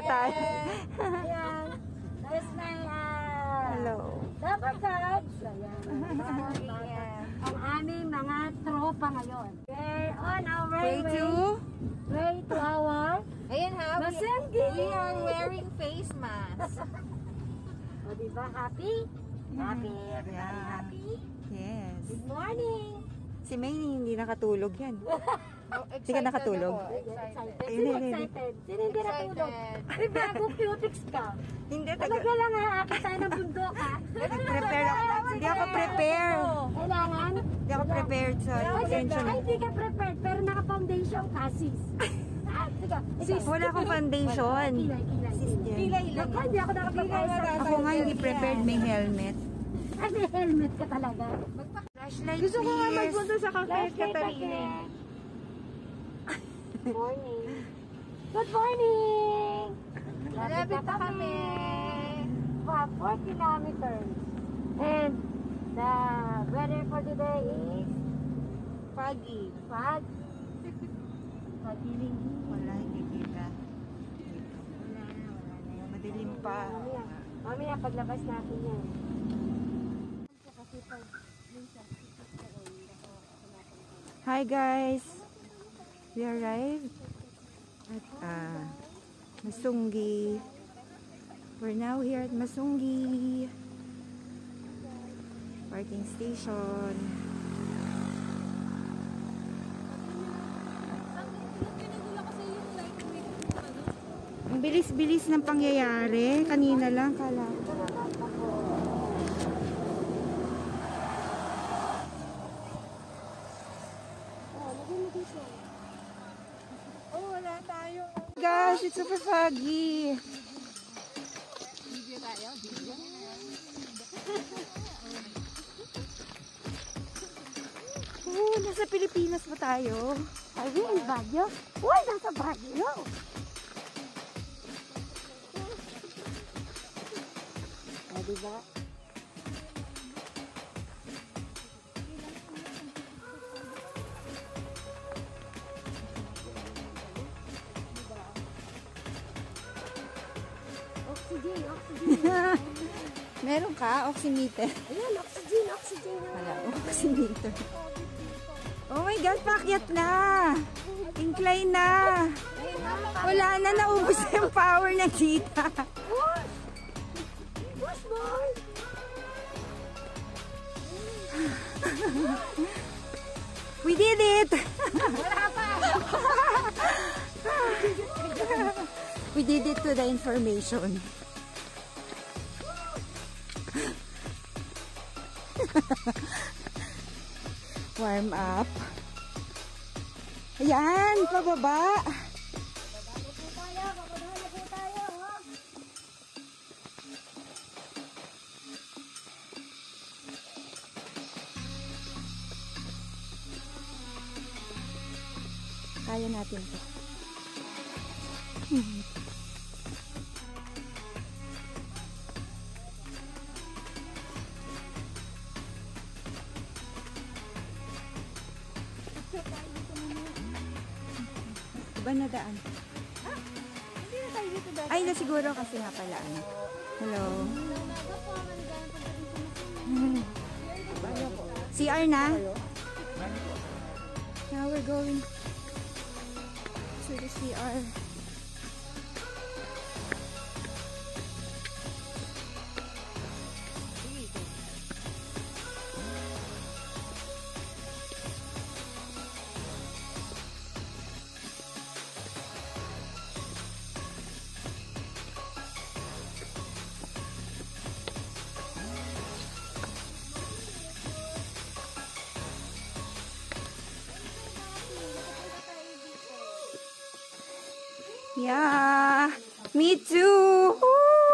tayo. Ayan. There's my uh, Hello. number cards. Ayan. Ang aming mga tropa ngayon. We're on our Way way, to? way to our Ayan ha, we, Masenggi. we are wearing face masks. O, diba? Happy? Happy? Everybody happy? Yes. Good morning. Si May hindi nakatulog yan. Oh, Hindi ka nakatulog? Excited. Excited. Ayun, Sino ayun, ayun. excited? Sino hindi natulog? May bagong cutics ka. Hindi, Talaga lang ha, akit tayo ng bundok ha. Nag-prepare ako. Hindi ako prepare. Kailangan? Hindi ako prepared sa Ay, attention. ay, hindi ka prepared, pero naka-foundation ka, sis. Ah, sige. Sis, wala akong foundation. Kilay, kilay. Kilay lang. Hindi ako nakapag-ayos. Ako nga hindi prepared, may helmet. Ay, may helmet ka talaga. Flashlight, Gusto ko nga magpunta sa Cafe Flashlight Katarina. Again. Morning. Good morning! Malapit na kami. Pa, 4 kilometers. And the weather for today is Foggy. fog. Pagiling. Wala, hindi kita. Wala wala na. Madilim pa. Mamaya, mamaya paglabas natin yan. Hi guys! We arrived at uh, Masungi. We're now here at Masungi parking station. Ang bilis-bilis ng pangyayari. Kanina lang, kala ko. Oh, wala tayong... Gosh, it's super foggy. Oh, nasa Pilipinas ba tayo? Are we in Baguio? Uy, nasa Baguio! O, diba? Oximeter? Ayan, oxygen, oxygen. Wala, oximeter. Oh my God, pakyat na! Incline na! Wala na, naubos na yung power ng tita. Push more! We did it! We did it to the information. Warm up. Ayan, pababa. Kaya natin to. Iba daan. Hindi na tayo dito dahil. Ay, na siguro kasi nga pala. ano. Hello. CR na? Now we're going to the CR. Yeah. Me too. Woo!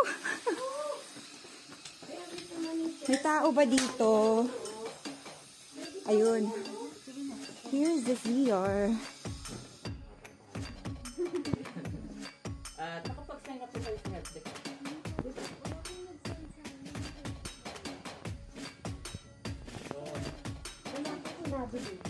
May tao ba dito? Ayun. Here's the VR. At nakapag-sign up sa headset. Wala ko sinabi din.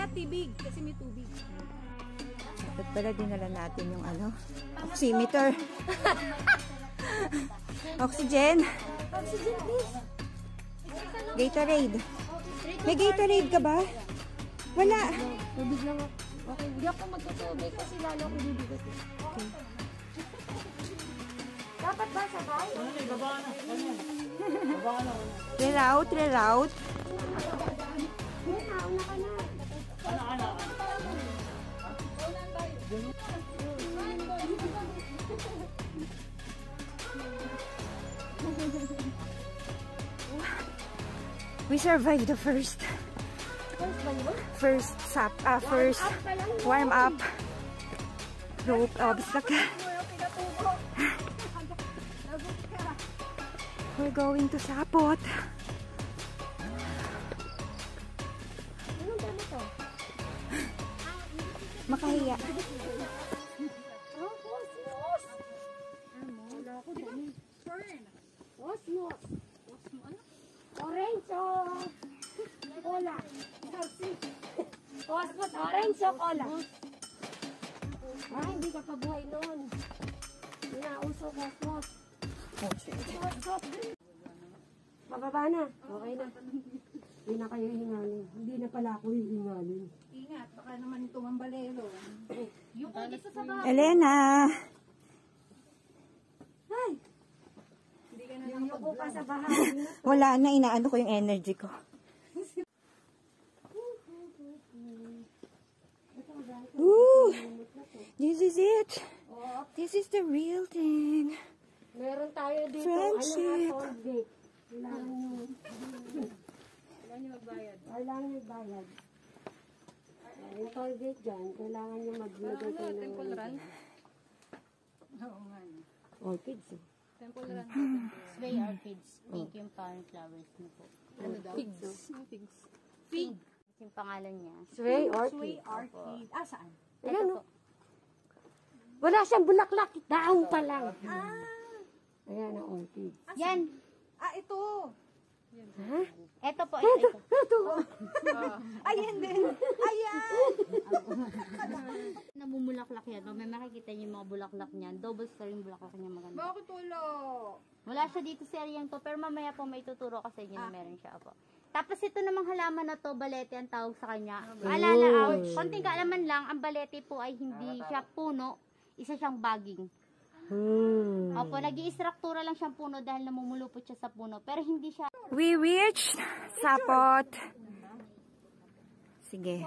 Kaya tibig, kasi may tubig. Dapat pala dinala natin yung ano, oximeter. Oxygen. Oxygen, please. Gatorade. May Gatorade ka ba? Wala. Tubig lang ako. Okay, hindi ako magtutubig kasi lalo ako bibigat. Okay. Dapat ba sabay? Ano na, baba na. Ano? Baba na. Reroute, reroute. Hindi, nauna ka na. Survived the first First sap, ah, first warm up rope obstacle. We're going to Sapot. Makahiya. Elena! Ay! Hindi ka na Yung yuko ka sa bahay. Wala na, inaano ko yung energy ko. Woo! This is it. This is the real thing. Meron tayo dito. Friendship. Ano? Kailangan nyo. Kailangan nyo magbayad. Kailangan nyo magbayad. Ah, Yung toll gate dyan, kailangan nyo maglagay kayo ng... Temple run? Oo nga. Orchids eh. Temple run. Sway orchids. Pink yung parang flowers niya po. Ano daw? Pigs. Pigs. Pink. Yung pangalan niya. Sway Sway orchid. Ah, saan? Ayan o. Wala siyang bulaklak. Daong pa lang. Ah! Ayan ang orchid. Yan. Ah, ito. Ha? Ito po. Ito. ito. Ito. Ayan din. Ayan! Namumulaklak yan. No? May makikita niyo yung mga bulaklak niyan. Double star yung bulaklak niya maganda. Bakit wala? Wala siya dito sa area to. Pero mamaya po may tuturo ka sa inyo na meron siya. Opo. Tapos ito namang halaman na to, balete ang tawag sa kanya. Alala, ah, konting kaalaman lang, ang balete po ay hindi siya puno, isa siyang baging. Hmm. Opo, nag iistruktura lang siyang puno dahil namumulupot siya sa puno. Pero hindi siya We reached Sapot. Sige.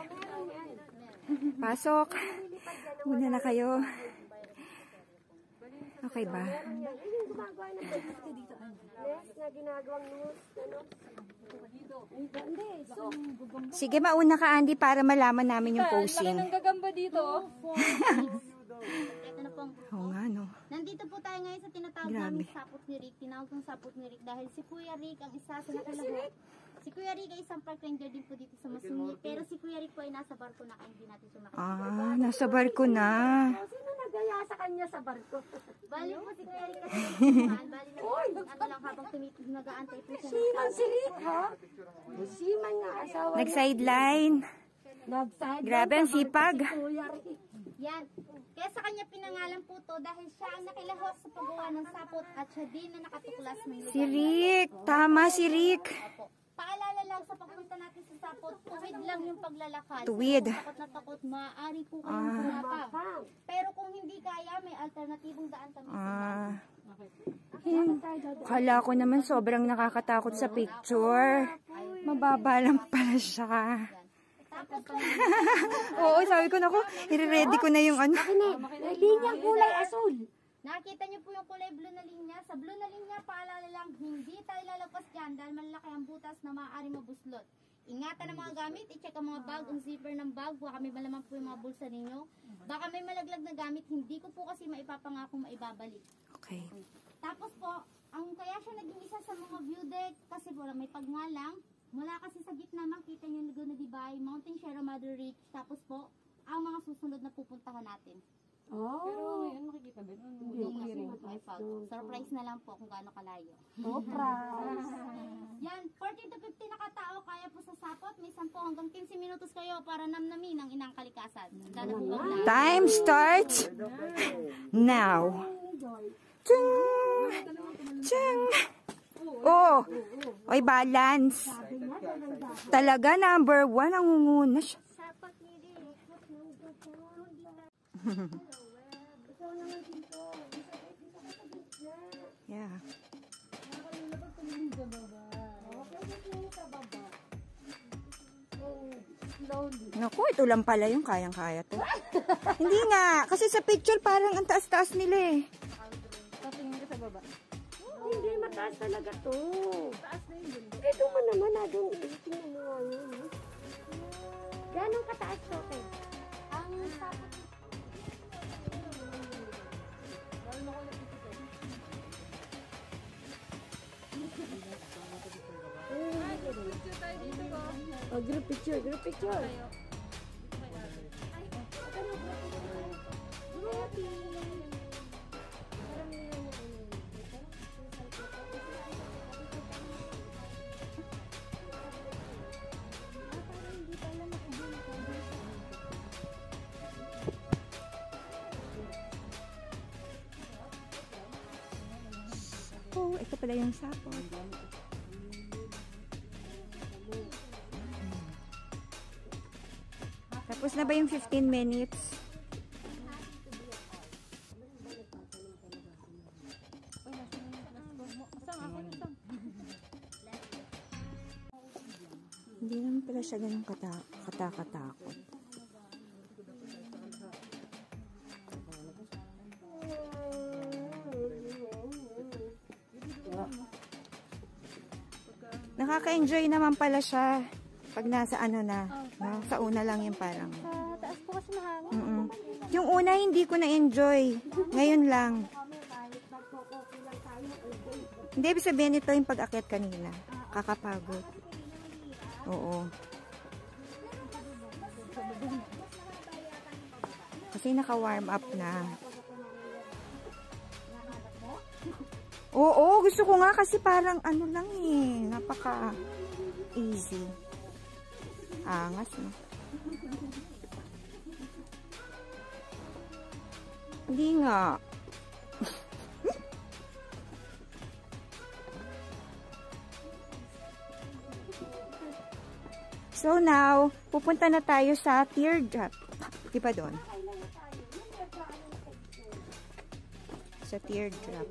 Pasok. Una na kayo. Okay ba? Yung gumagawa ng dito. Nest na ginagawang news. Ano? Hindi. So, Sige, mauna ka, Andy, para malaman namin yung posing. gagamba dito. ito na pong Oo nga, no. Nandito po tayo ngayon sa tinatawag Grabe. namin sapot ni Rick. Tinawag kong sapot ni Rick dahil si Kuya Rick ang isa sa nakalaho. Si Kuya Rick ay isang park ranger din po dito sa Masumi. Pero si Kuya Rick po ay nasa barko na kaya hindi natin siya makikita. Ah, nasa barko na. sino nagaya sa kanya sa barko? Bali po si Kuya Rick kasi nagmamahal. Bali na ano lang habang tumitig nag-aantay po siya. ng Siman si Rick, ha? Siman nga asawa. Nag-sideline. Nag-side. Grabe, ang sipag. Kuya Rick. Yan. Kaya sa kanya pinangalan po to dahil siya ang nakilahok sa paggawa ng sapot at siya din na nakatuklas ng lugar. Si Rick. Tama si Rick. Paalala lang sa pagpunta natin sa sapot, tuwid lang yung paglalakad. Tuwid. Kung takot na takot, maaari po kayong Ah. sumapa. Pero kung hindi kaya, may alternatibong daan kami. Ah. Yan. Kala ko naman sobrang nakakatakot sa picture. Mababa lang pala siya. Oo, sabi ko nako, i-ready ko na yung ano. Linyang kulay asul. nakita niyo po yung kulay blue na linya. Sa blue na linya, paalala lang, hindi tayo lalagpas dyan dahil malaki ang butas na maaari mabuslot. Ingatan ang mga gamit, i-check ang mga bag, ang zipper ng bag, baka may malaman po yung mga bulsa ninyo. Baka may malaglag na gamit, hindi ko po kasi maipapangako maibabalik. Okay. Tapos po, ang kaya siya naging isa sa mga view deck kasi po may pagngalang. Mula kasi sa gitna makita niyo yung Laguna de Bay, Mountain Sierra Madre Ridge, tapos po ang mga susunod na pupuntahan natin. Oh. Pero ngayon makikita ba? Ano, Yung may fog. Surprise na lang po kung gaano kalayo. Surprise. Yan, 14 to 50 na katao, kaya po sa sapot, may 10 hanggang 15 minutos kayo para namnamin ang inang kalikasan. Time starts now. Chung! Chung! Oh! Oy, balance. Talaga, number one, ang unguna siya. Yeah. Naku, ito lang pala yung kayang-kaya to. Hindi nga, kasi sa picture parang ang taas-taas nila eh. Tatingin ka sa baba. Hindi, mataas talaga to. Taas na yun. Ito man naman, na doon. Tingnan mo nga yun. eh. Ganong kataas to, te? Ang sapot Oh, group picture, group picture. Minutes? Hindi naman pala siya ganun kata katakatakot. Nakaka-enjoy naman pala siya pag nasa ano na, no? sa una lang yung parang. Una hindi ko na-enjoy. Ngayon lang. Hindi, ibig sabihin ito yung pag-akyat kanina. Kakapagod. Oo. Kasi naka-warm up na. Oo, gusto ko nga kasi parang ano lang eh. Napaka easy. Angas no. Hindi nga. so now, pupunta na tayo sa teardrop. Di ba doon? Sa teardrop.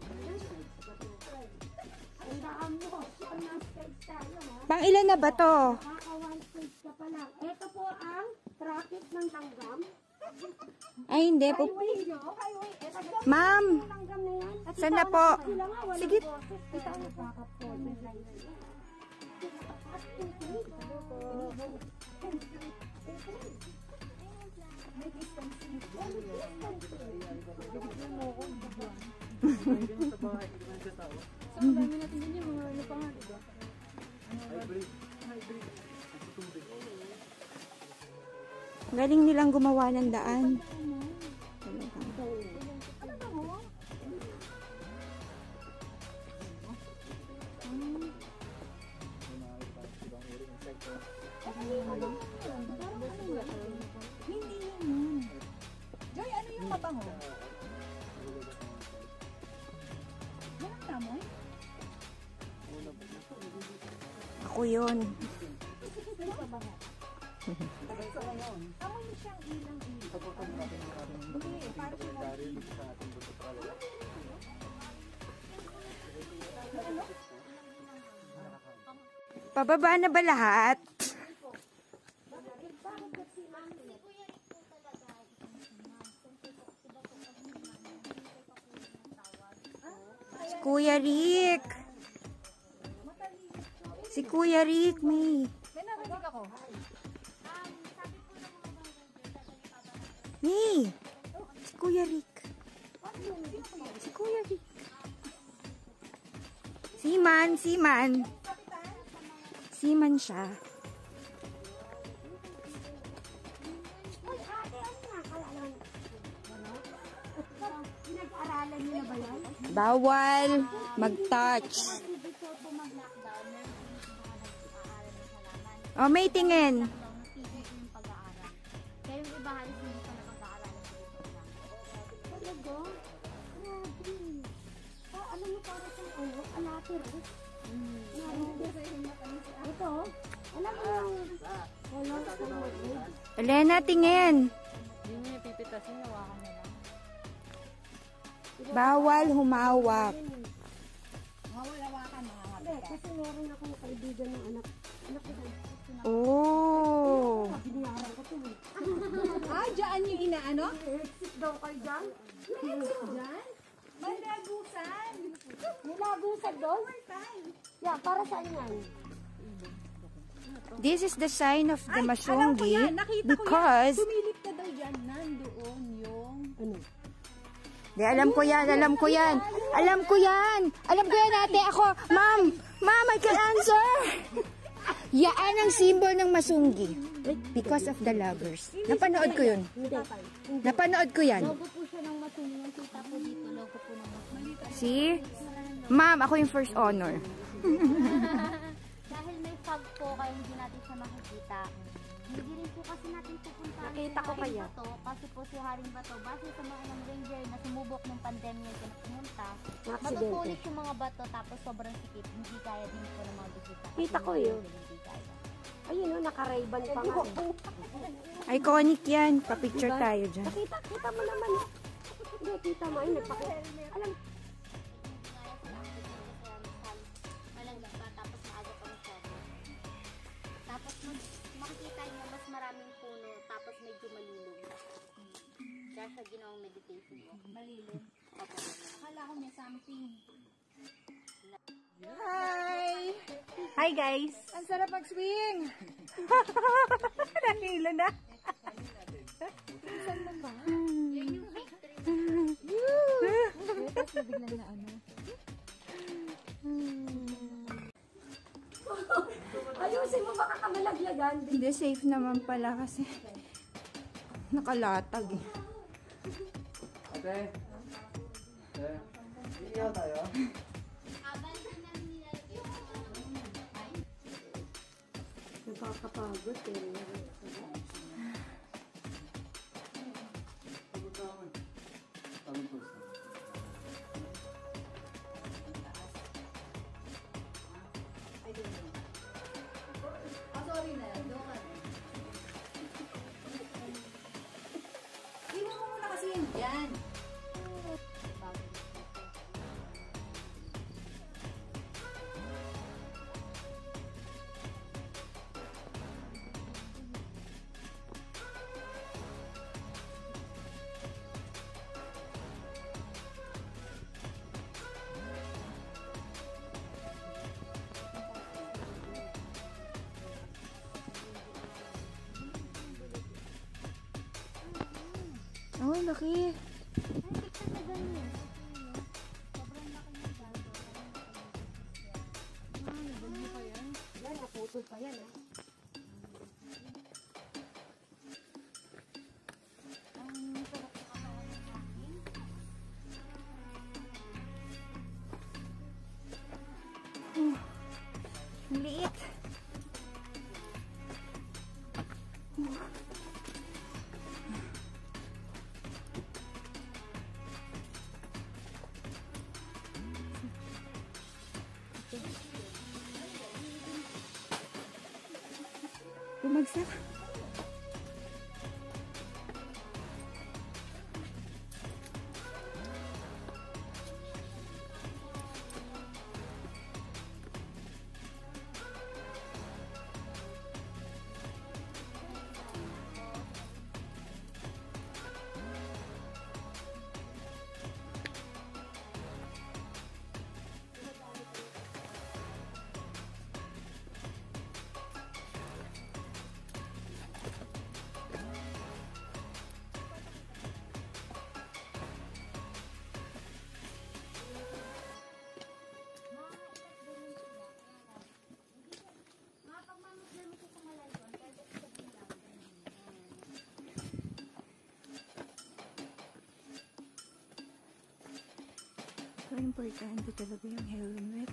Pang ilan na ba to? Ito po ang traffic ng langgam. Ay, hindi. Po Ma'am, ang saan na po? Sila nga walang Sige. boses. Ito ang nakaka-po. Galing nilang gumawa ng daan. Pababa na ba lahat? Si Kuya Rick. Si Kuya Rick, may. May narinig ako. May. Si Kuya Rick. Si Kuya Rick. Siman, Siman. Siman siya. Bawal mag-touch. Oh, may tingin. Elena, tingin. Hindi niya pipitasin, hawakan mo lang. Bawal humawak. Hawal-hawakan, mga Hindi, kasi meron akong kaibigan ng anak. Anak ko Oh. eh. Ah, dyan yung inaano? Exit daw kayo dyan? Dyan? Malagusan. Nilagusan doon? Yeah, para saan yan? This is the sign of the Alam ko Masungi because yan. Sumilip ka daw dyan, nandoon yung... Ano? Di, alam ko yan, alam ko yan. Alam ko yan. Alam ko yan, ate. Ako, ma'am, ma'am, I can answer. Yaan ang symbol ng Masungi. Because of the lovers. Napanood ko yun. Napanood ko yan. Logo po siya ng masuni. Yung kita po dito, logo po ng masuni. See? Ma'am, ako yung first honor. makikita. Hindi rin po kasi natin pupuntahan Nakita ko Haring kaya. Bato, kasi po si Haring Bato, base sa mga ng ranger na sumubok ng pandemya na pumunta, Na-aksidente. matutulis yung mga bato tapos sobrang sikip, hindi kaya din po ng mga bisita. Kasi Kita ko yun. Hindi kaya. Ayun o, naka-rayban pa nga. Iconic yan. Papicture tayo dyan. Nakita, kita mo naman eh. Hindi, kita mo. Ay, nagpakita. Alam, Kaya siya ginawang meditation ko. Malilog. Opo. Akala ko may something. Hi! Hi, guys! Ang sarap mag-swing. Nakilo na. ayusin mo baka kamalaglagan. Hindi, safe naman pala kasi nakalatag eh. Ate. Ate. Iiyaw tayo. Nakakapagod eh. Oh, laki. Yan, naputol pa yan. ah. Thank you. So, importante talaga yung helmet.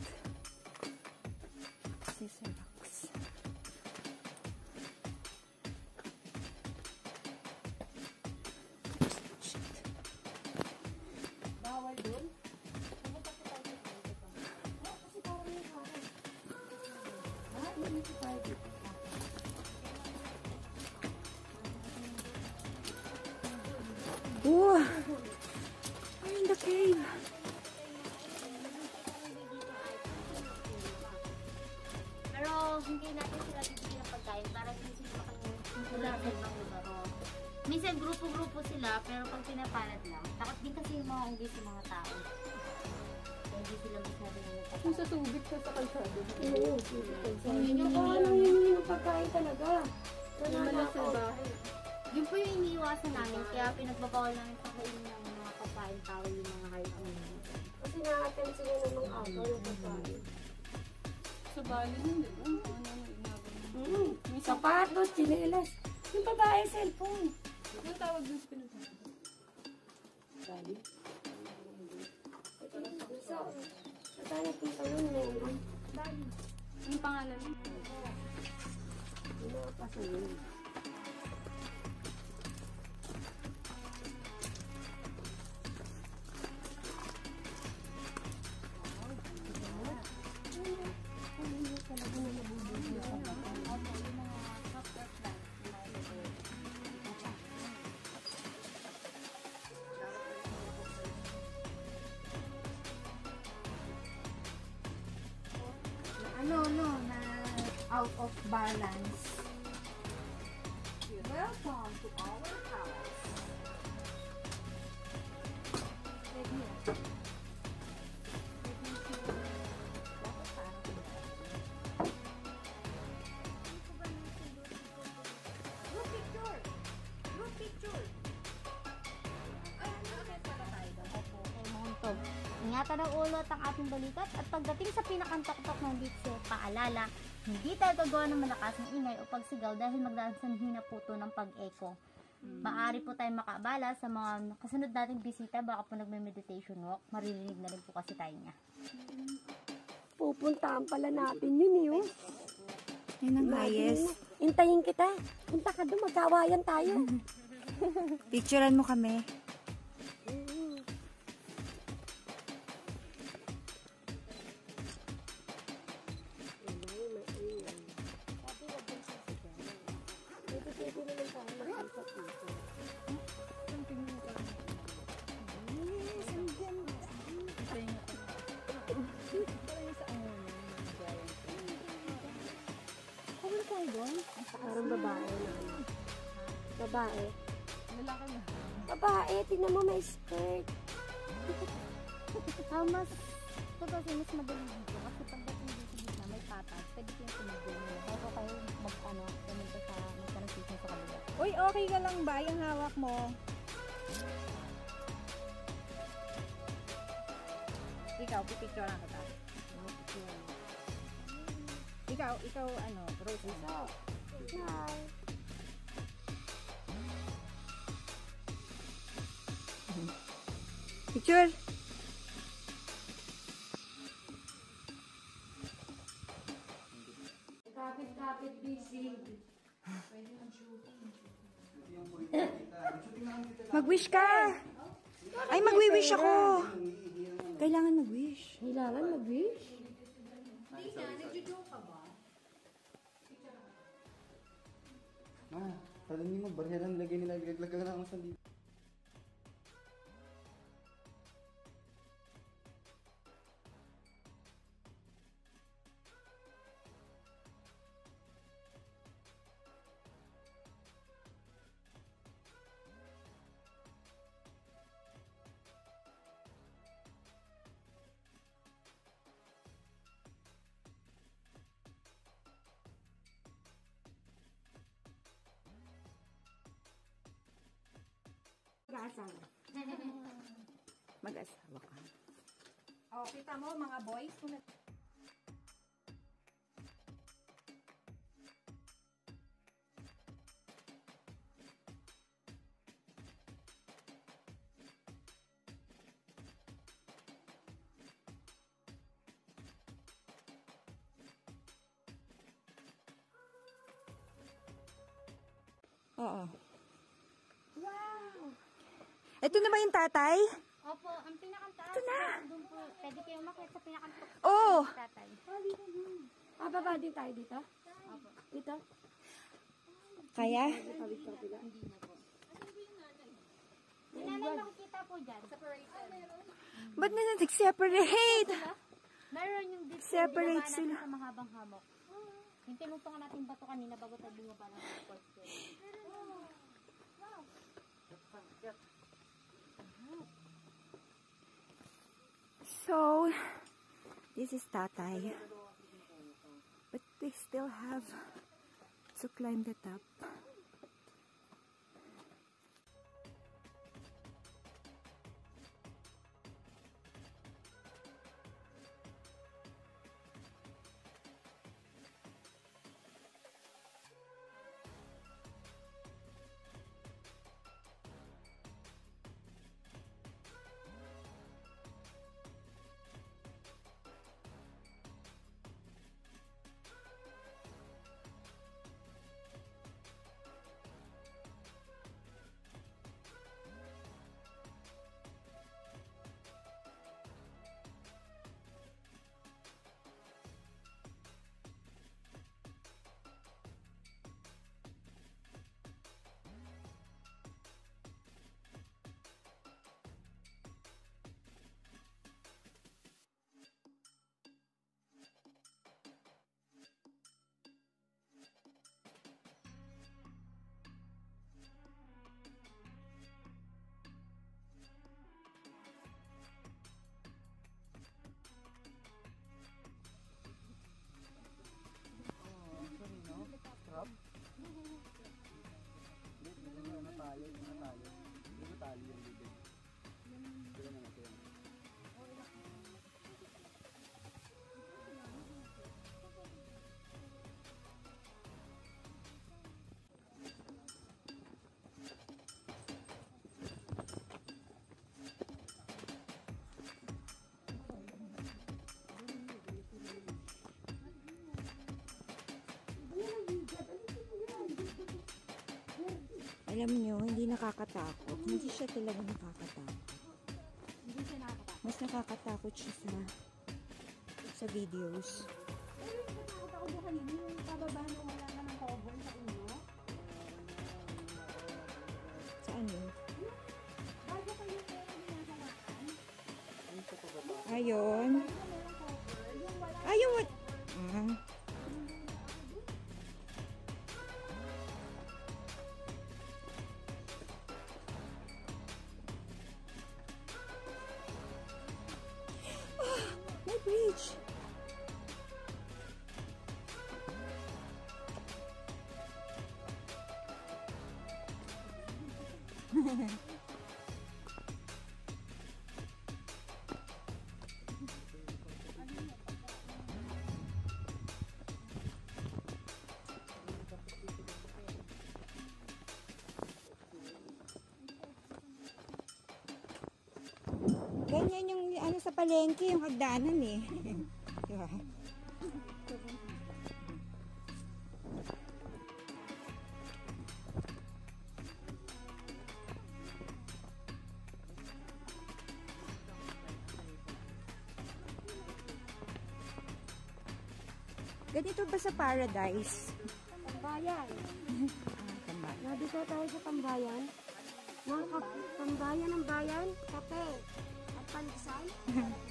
Pero pag pinapalad lang, takot din kasi yung mga unggi sa mga tao. Hindi sila masyado yung Kung susubit ka sa kalsado. Oo. Hindi ko alam yung yung pagkain talaga. Yung Wala sa bahay. Yun po yung iniiwasan namin, kaya pinagbabawal namin pakainin ng mga kapain tao yung mga kahit ano. Kasi na-attend sila ng mga agaw yung pagkain. Sa bahay din, di ba? Ano, inabang. Mm. Sapatos, chinelas. Yung babae, cellphone. Ano tawag doon sa pinuntahan? So, Nathanap mo pa yun, meron. Anong pangalan? Yung mga paso yun. Balance. Welcome to our house. Okay, Montog. Ingatan ng ulo at ang ating balikat at pagdating sa pinakantok-tok ng bitse, paalala, hindi tayo gagawa ng malakas ng ingay o pagsigaw dahil magdaan sa hina po to ng pag-echo. Maaari po tayo makaabala sa mga kasunod nating bisita, baka po nagme-meditation walk, maririnig na rin po kasi tayo niya. Pupuntahan pala natin yun eh. oh. Yan ang mo, Hintayin kita. Punta ka doon, magkawayan tayo. Picturean mo kami. Uy, okay ka lang ba yung hawak mo? Ikaw, pipicture lang kita. Ikaw, ikaw, ano, Rose. Hi. Picture. Kapit-kapit busy. Mag-wish ka! Ay, magwi-wish ako! Kailangan mag-wish. Kailangan mag-wish. Ma, talangin mo, barya lang lagay nila. Laglag ka lang sa dito. Gasang. Mag-asawa ka. Oh, kita mo mga boys, kung tatay? Opo, ang pinakang-taas. Ito na! Doon po, pwede kayo umakyat sa pinakang-taas. Oh! Tatay. Ah, baba din tayo dito? Dito? Kaya? Hindi namin makikita po dyan. Ba't na nag-separate? Meron yung dito. Separate sila. sa mahabang hamok. Yung tinutong natin bato kanina bago tayo bumaba ng support So, this is tatay. But they still have to climb the top. Alam nyo, hindi nakakatakot. Hindi siya talaga nakakatakot. hindi siya nakakata. Mas nakakatakot siya sa sa videos. Natakot ako doon kanina, yung pababa wala ka ng cover sa ulo. Saan yun? Bago kayo Ayun. Ganyan yung ano sa palengke, yung hagdanan eh. Ganito ba sa paradise? Bayan. Nandito tayo sa tambayan. Kap- tambayan ng bayan, kape at paligsan.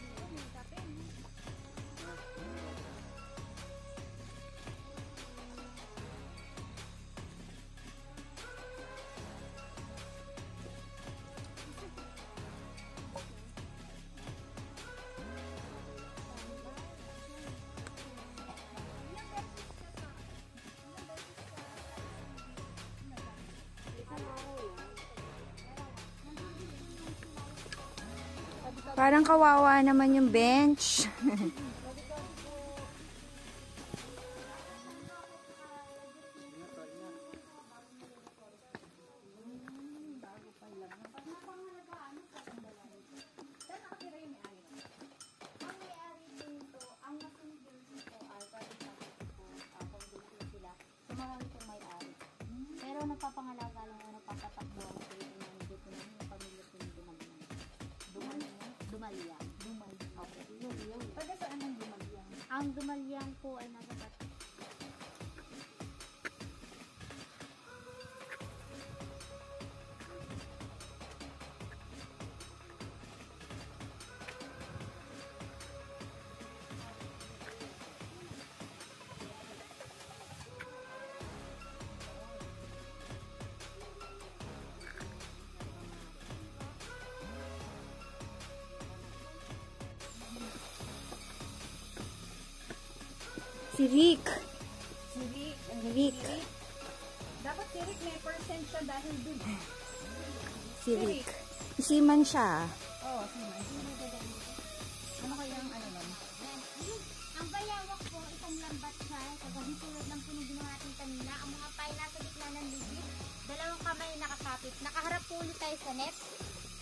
Parang kawawa naman yung bench. Si Rick. Si Rick. Si Rick. Dapat si Rick may percent siya dahil dun. Si Rick. Isiman siya. Oo, oh, gagawin? Ano kaya ang ano nun? Ang bayawak po, isang lambat siya. Kagabi tulad ng puno ginawa natin kanina. Ang mga pay nasa gitna ng lubid. Dalawang kamay nakakapit. Nakaharap po ulit tayo sa net.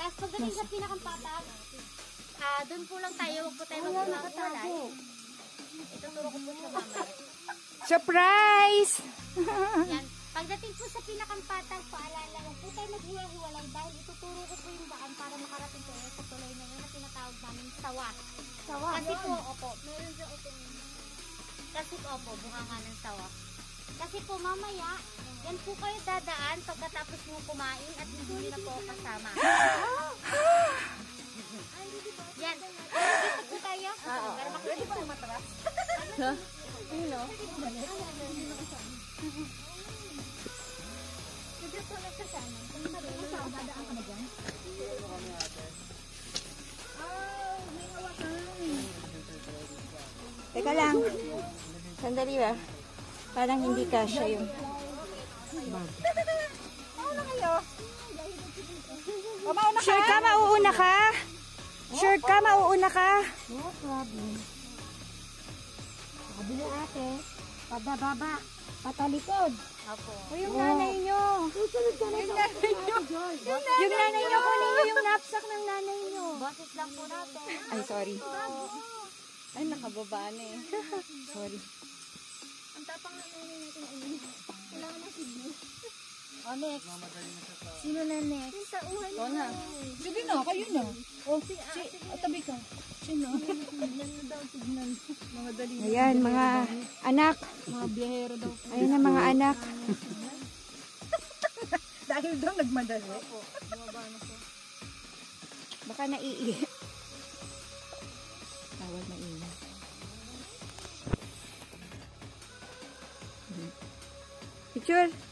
Tapos pagdating sa pinakang patag, ah, doon po lang tayo. Huwag po tayo magpapawalay. Ituturo ko po sa mamaya. Surprise! Yan. Pagdating po sa pinakang patag, paalala, huwag po tayo maghiwa-hiwalay dahil ituturo ko po yung daan para makarating tayo sa tuloy na yun na tinatawag namin sawa. Sawa. Kasi po, opo, meron sa utong kasi po, opo, bunganga ng sawa. Kasi po, mamaya, yan po kayo dadaan pagkatapos mo kumain at hindi na po kasama. yan. Dito po tayo. Para makikita po matras. Dito po nagkasama. Kung matras, dadaan ka na dyan. Teka lang. Sandali ba? Parang hindi kasha yung bag. Sure ka, mauuna ka? Sure ka, mauuna ka? No problem. Sabi ni ate, padababa, patalikod. Opo. O yung nanay nyo. Susunod ka na Yung nanay nyo. Yung nanay nyo, kunin nyo yung knapsack ng nanay nyo. Boses lang po natin. Ay, sorry. Ay, nakababa na eh. sorry. O, next. Sino na next? Sa uhan Ikaw na. Sige na, kayo na. O, si, si, ah, tabi ka. Sino? Mga dali. Ayan, mga anak. Mga biyahero daw. Ayan na mga anak. Dahil daw nagmadali. Baka naiihi. Bawal maingay. Picture.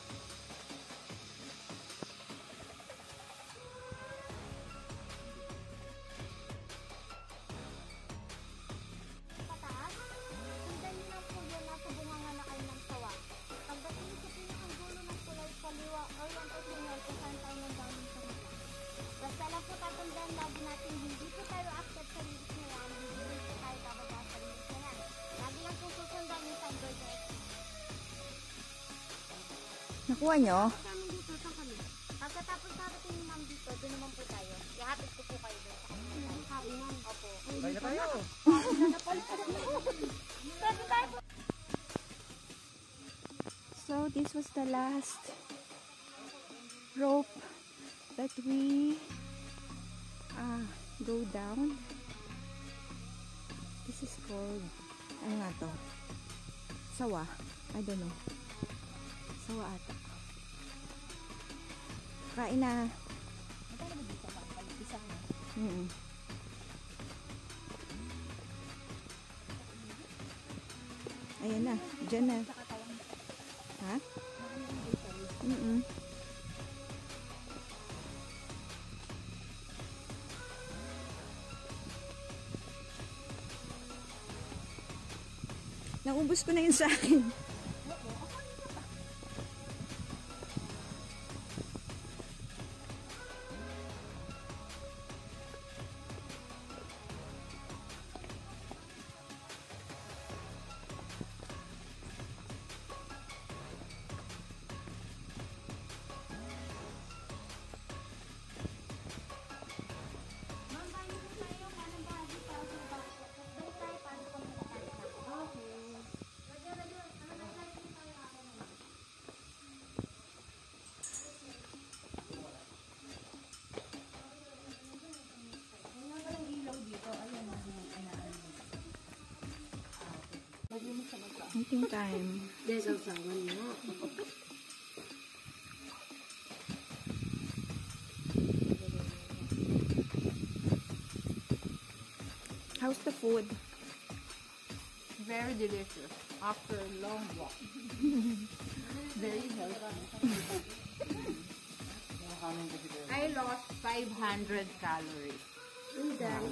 Nakuha nyo? Pagkatapos narating ni ma'am dito, doon naman po tayo. Ihatid ko po kayo doon. Opo. Kaya na tayo. So this was the last rope that we uh, go down. This is called, ano nga to? Sawa. I don't know. Sawa ata. Kain na. Mm. Ayan na. Diyan na. Ha? Mm-mm. Naubos ko na yun sa akin. Time. Yes, ang. How's the food? Very delicious. After a long walk. Very healthy. I lost 500 calories. And then,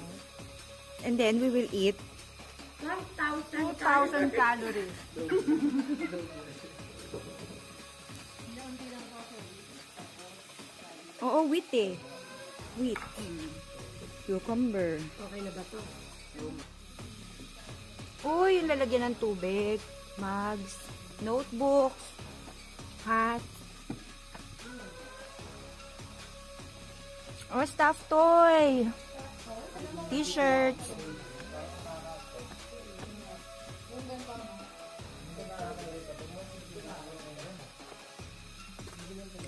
And then we will eat. 1,000 2,000 calories. Oo, wheat eh. Wheat. Cucumber. Okay na ba to? Uy, yung lalagyan ng tubig. Mugs. Notebooks. Hat. Oh, stuffed toy. T-shirts.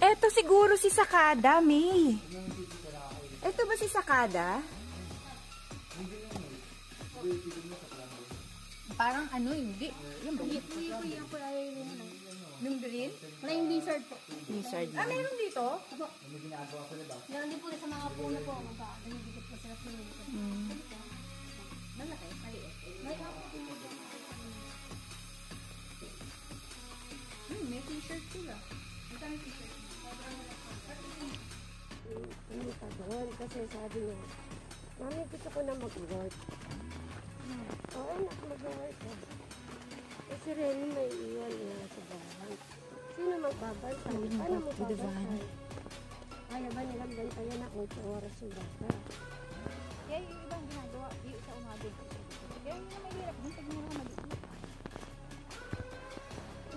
Eto siguro si Sakada, May. Eto ba si Sakada? Parang ano, hindi. Yung Yung green? Wala yung lizard po. Lizard Ah, meron dito? Meron din po sa mga puno po. Magkakalimutan po sila sa mga Mm. Malaki, maliit. May ako. Hmm, may t-shirt sila. Ano ka doon? Kasi sabi niya, Mami, gusto ko na mag-work. Oo, anak, mag-work ka. Kasi rin may iwan niya sa bahay. Sino magbabantay? Paano mo babantay? Kaya ba nilang bantayan na 8 oras yung bata? Kaya yung ibang ginagawa, yung sa umabig. Kaya yung mahirap, yung pag meron mag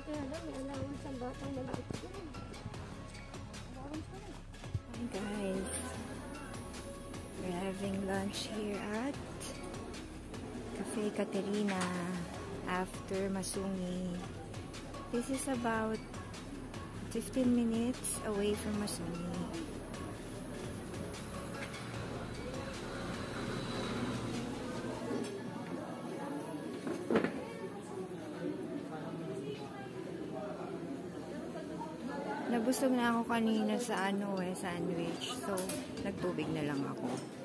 Kaya lang, may allowance ang batang maliit guys. We're having lunch here at Cafe Caterina after Masungi. This is about 15 minutes away from Masungi. Ako kanina sa ano eh, sandwich. So, nagtubig na lang ako.